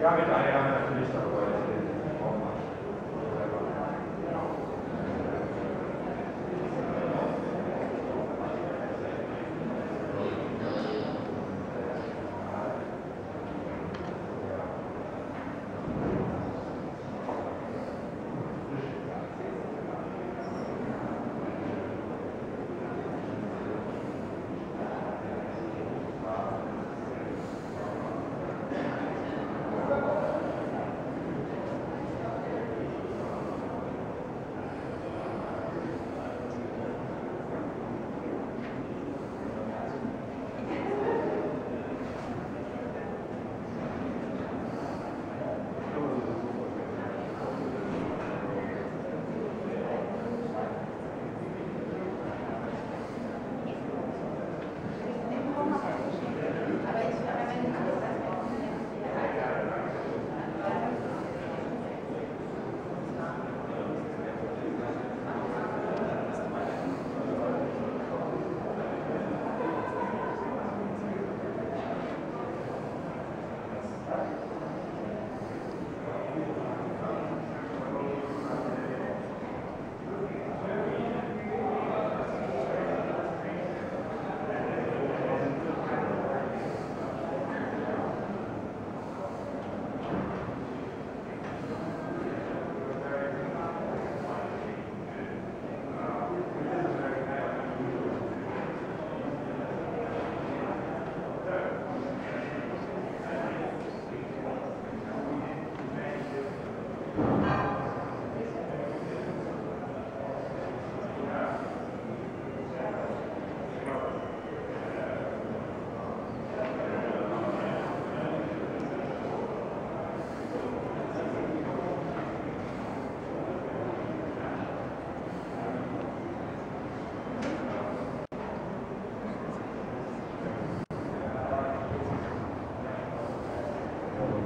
Ja, mit einer Sicherheit.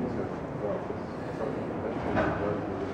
Thank you.